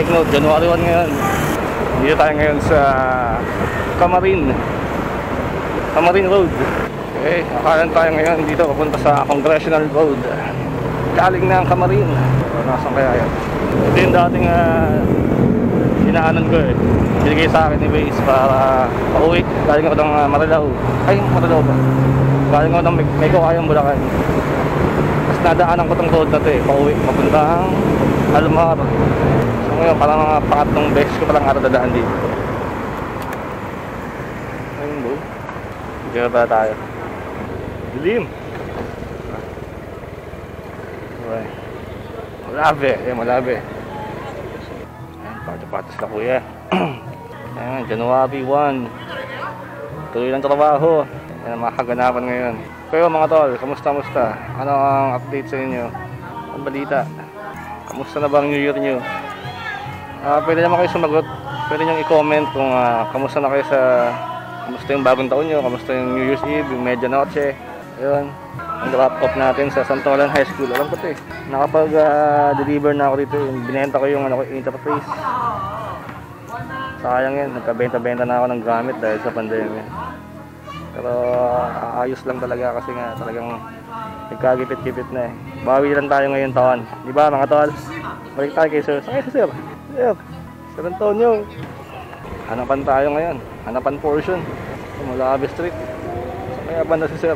take January 1 ngayon. Dito tayo ngayon sa Camarin. Camarin Road. Okay, nakalan tayo ngayon dito papunta sa Congressional Road. Galing na ang Camarin. Nasaan kaya yan? Ito yung dating uh, dinaanan ko eh. Binigay sa akin ni Waze para pauwi. Galing ako ng uh, Marilao. Ay, Marilao ba? Galing ako ng May Kayang Bulacan. Tapos nadaanan ko tong road na to eh. Pauwi. Papuntang Almar. So ngayon, parang mga pangatlong beses ko palang ata dadaan dito. Ayun bro. Diyan ba tayo? Dilim. Okay. Malabe. Eh, malabe. Ayan, patas na kuya. Ayan, January 1. Tuloy ng trabaho. Ayan, mga kaganapan ngayon. Pero mga tol, kamusta musta? Ano ang update sa inyo? Ang balita? Kamusta na ba ang New Year nyo? Ah, pwede naman kayo sumagot. Pwede nyo i-comment kung ah, kamusta na kayo sa kamusta yung bagong taon nyo, kamusta yung New Year's Eve, yung medianoche. Ayun. Ang wrap up natin sa Santolan High School. Alam ko to eh. Nakapag-deliver na ako dito. Yung binenta ko yung ano, interface. Sayang yan. Nagkabenta-benta na ako ng gamit dahil sa pandemya. Pero ah, ayos lang talaga kasi nga talagang nagkagipit-gipit na eh. Bawi lang tayo ngayon taon. Di ba mga tol? Balik tayo kay sir. Saan kayo si sir? Sir, Sir Antonio. Hanapan tayo ngayon. Hanapan portion. Sa Mulabe Street. Sa kaya banda si sir?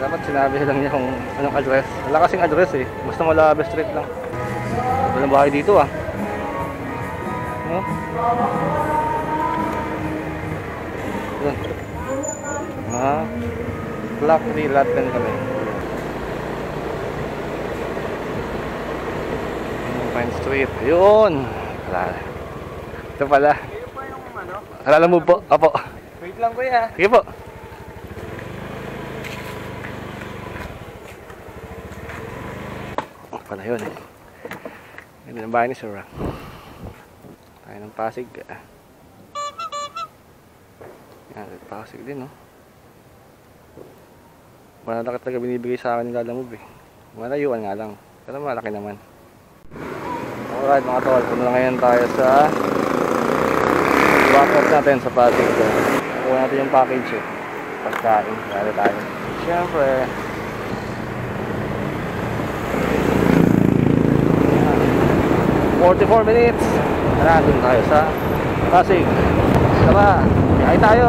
Dapat sinabi lang niya kung anong address. Wala kasing address eh. Basta Mulabe Street lang. Walang bahay dito ah. No? Yun. Ah, 3 lot 10 kami. Pine Street. Yun. Wala. Ito pala. Kayo pa yung ano? Alala mo po? Apo. Wait lang kuya. Sige po. Oh, pala yun eh. Ganda ng bahay ni Sir. ah. Tayo ng Pasig. ah. Yan, Pasig din, no? Malaki talaga binibigay sa akin ng lalamove eh. Malayuan nga lang. Pero malaki naman. Alright mga tol, puno ngayon tayo sa Back off natin sa Pasig. Kuha natin yung package eh. Pagkain. Lalo tayo. Siyempre. Ayan. 44 minutes. Nandun tayo sa Pasig. Tama. Kaya tayo.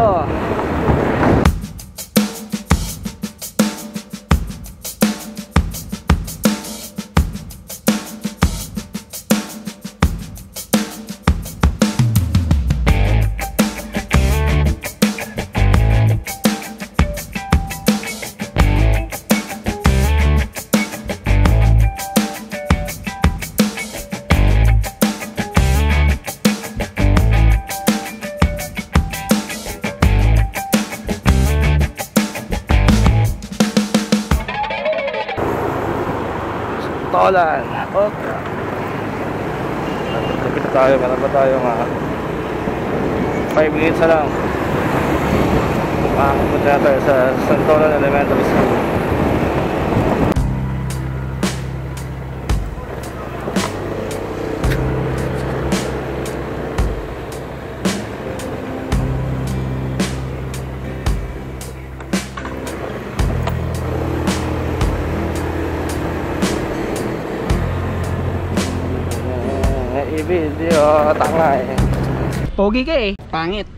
Tolan. Okay. Lapit tayo. Meron pa tayo mga 5 minutes na lang. Makapunta na sa Santolan Elementary School. Eh, i-video, tanga eh. Pogi ka eh. Pangit.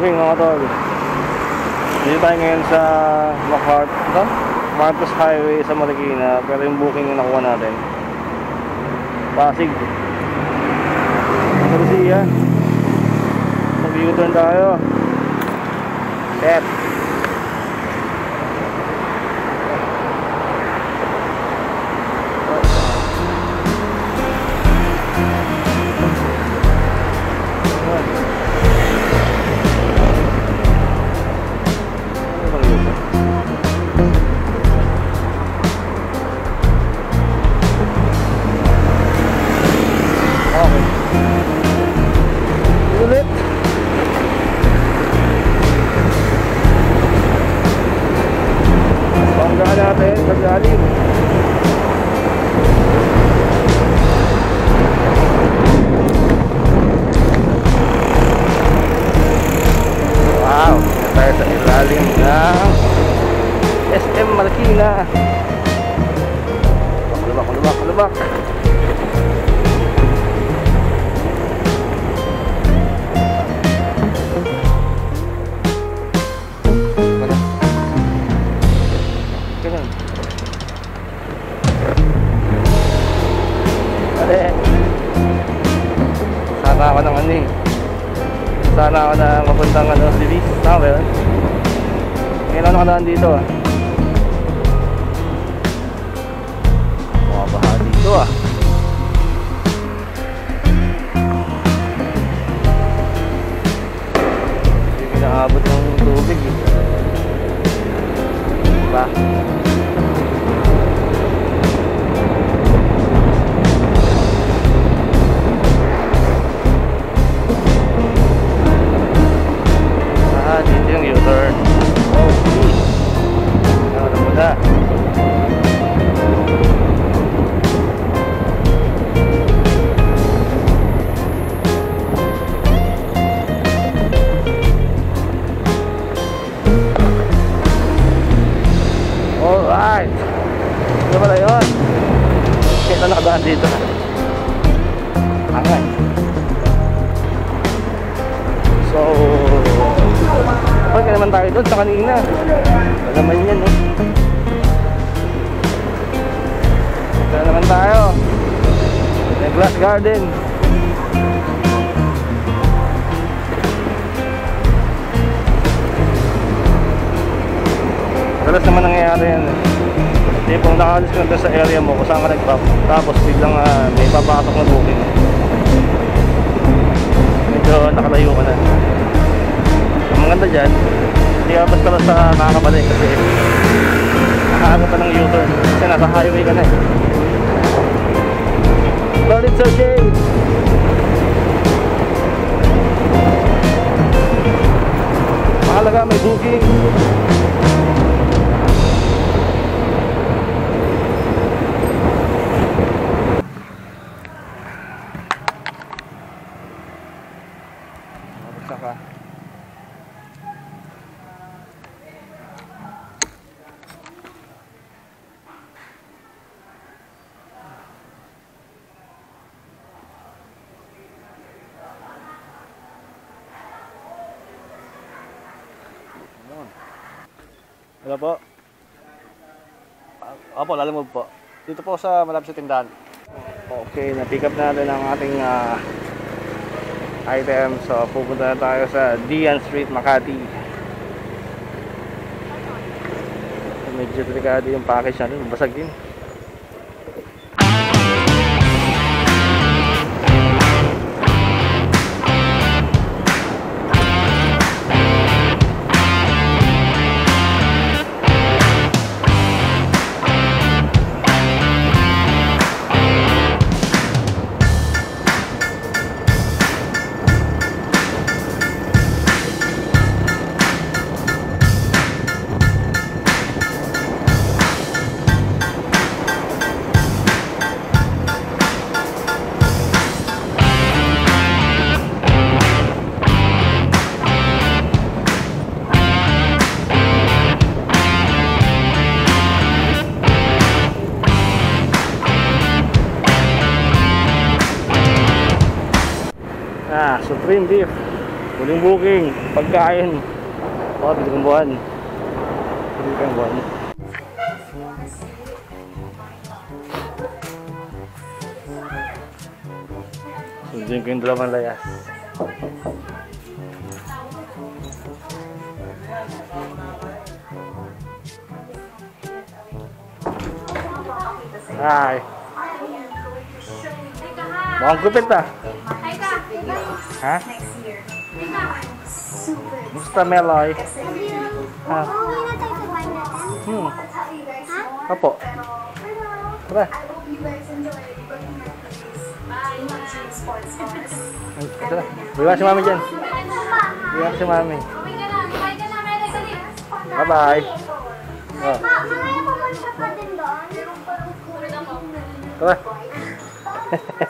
Booking mga tol. Dito tayo ngayon sa MacArt, ito? Marcos Highway sa Marikina, pero yung booking yung nakuha natin. Pasig. Garcia. Mag-U-turn tayo. Set. Nakadaan dito ah. Mga baha dito ah. Hindi pinaabot ng tubig eh. Diba? Alright. Ano pala yun? Kaya nakadaan dito. Angay. So, kapag ka naman tayo doon sa kanina. Wala naman yan eh. Wala naman tayo. Glass garden. Madalas naman nangyayari yan eh. Tipong nakaalis ka sa area mo kung saan ka. Tapos biglang ah, may papasok na booking. Medyo nakalayo ka na. Ang maganda dyan, hindi ka basta basta nakakabalik kasi nakaaga pa ng U-turn. Kasi nasa highway ka na eh. But it's okay. Mahalaga may booking. Mabagsak ka. Yun. Hello po. Opo, lalamove po. Dito po sa malapit sa tindahan. Okay, na-pick up natin ang ating ah, item. So, pupunta na tayo sa Dian Street, Makati. Medyo delikado yung package natin. Basag din. Cream beef. Huling booking. Pagkain. Oh, pwede kang buwan. Kang buwan. Sundin ko yung dalawang layas. Hi. Mukhang kupit ah. Ha? Meloy? Ha? Uuwi na tayo sa bahay natin. Hmm. Ha? Apo. Tara. Tara. Iwan si mami dyan. Iwan si mami. Bye-bye. Oh, Ma, mamaya pumunta ka din doon. tara.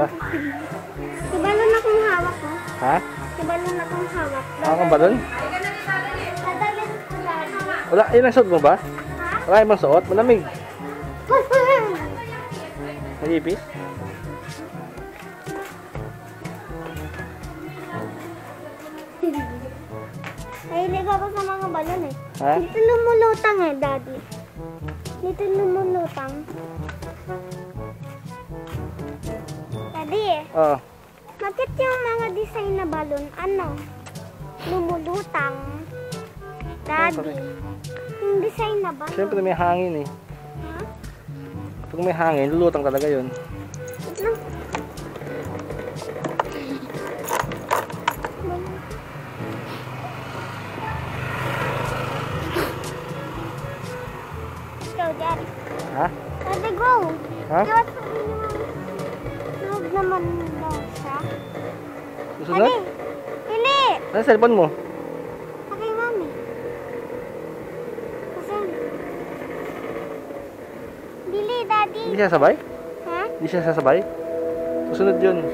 Tara. Ibalon akong hawak mo. Ha? Ibalon akong hawak. Ako ka ba dun? Dadalhin ko lang. Wala, yun ang suot mo ba? Ha? Wala ibang suot? Malamig. Nag-ipis? Nahilig ako sa mga balon eh. Ha? Dito lumulutang eh, daddy. Dito lumulutang. Oo. bakit yung mga design na balon, ano? Lumulutang. Daddy. Yung design na balon. Siyempre may hangin eh. Ha? Pag may hangin, lulutang talaga yun. Ikaw, Daddy. Ha? Daddy, go. Ha? Naman daw siya. Susunod? Daddy, pili. Ano cellphone mo? Kay mami. Kasi, Bili, Daddy. Hindi siya sabay? Ha? Hindi siya sasabay? Susunod yun.